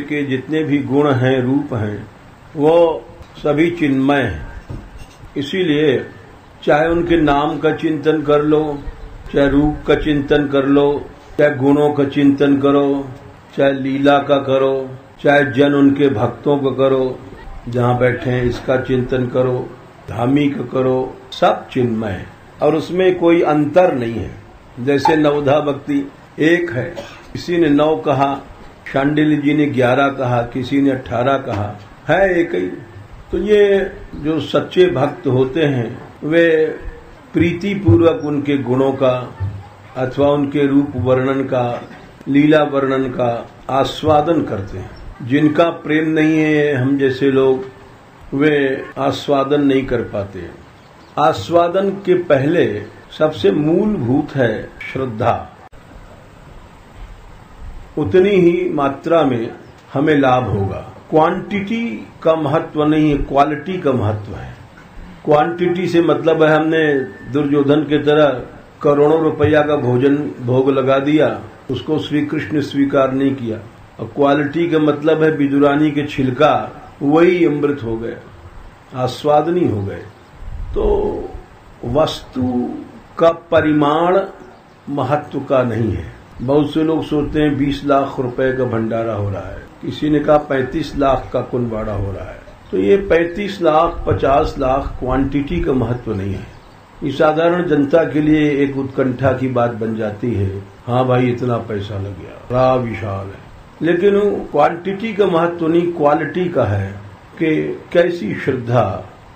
के जितने भी गुण हैं रूप हैं वो सभी चिन्मय हैं। इसीलिए चाहे उनके नाम का चिंतन कर लो, चाहे रूप का चिंतन कर लो, चाहे गुणों का चिंतन करो, चाहे लीला का करो, चाहे जन उनके भक्तों का करो, जहाँ बैठे हैं इसका चिंतन करो, धामी का करो, सब चिन्मय है। और उसमें कोई अंतर नहीं है। जैसे नवधा भक्ति एक है। किसी ने नौ कहा शांडिल जी ने ग्यारह कहा, किसी ने अठारह कहा। है एक ही। तो ये जो सच्चे भक्त होते हैं, वे प्रीति पूर्वक उनके गुणों का अथवा उनके रूप वर्णन का, लीला वर्णन का आस्वादन करते हैं। जिनका प्रेम नहीं है, हम जैसे लोग, वे आस्वादन नहीं कर पाते आस्वादन के पहले सबसे मूलभूत है श्रद्धा। उतनी ही मात्रा में हमें लाभ होगा। क्वांटिटी का महत्व नहीं है, क्वालिटी का महत्व है। क्वांटिटी से मतलब है हमने दुर्योधन के तरह करोड़ों रुपया का भोजन, भोग लगा दिया, उसको श्री कृष्ण स्वीकार नहीं किया। और क्वालिटी का मतलब है बिदुरानी के छिलका, वही अमृत हो गए आस्वादनी हो गए। तो वस्तु का परिमाण महत्व का नहीं है। बहुत से लोग सोचते हैं 20 लाख रुपए का भंडारा हो रहा है। किसी ने कहा 35 लाख का कुंवाड़ा हो रहा है। तो ये 35 लाख 50 लाख क्वांटिटी का महत्व नहीं है। ये साधारण जनता के लिए एक उत्कंठा की बात बन जाती है हाँ भाई इतना पैसा लग गया, बड़ा विशाल है। लेकिन क्वांटिटी का महत्व नहीं क्वालिटी का है कि कैसी श्रद्धा,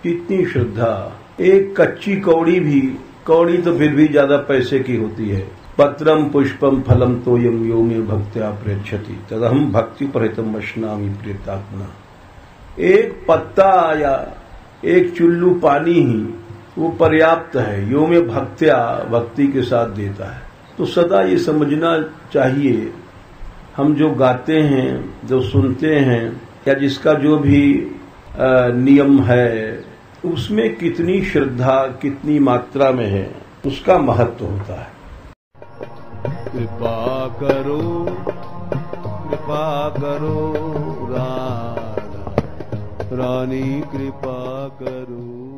कितनी श्रद्धा, एक कच्ची कौड़ी भी, कौड़ी तो फिर भी ज़्यादा पैसे की होती है। पत्रम पुष्पम फलम तो यम यो में भक्त्या प्रेक्षति तदहम भक्ति परितम वशनामी प्रेतात्मना। एक पत्ता या एक चुल्लू पानी ही, वो पर्याप्त है यो में भक्त्या भक्ति के साथ देता है। तो सदा ये समझना चाहिए, हम जो गाते हैं, जो सुनते हैं, या जिसका जो भी नियम है, उसमें कितनी श्रद्धा, कितनी मात्रा में है, उसका महत्व होता है। कृपा करो कृपा करो राधा। रानी कृपा करो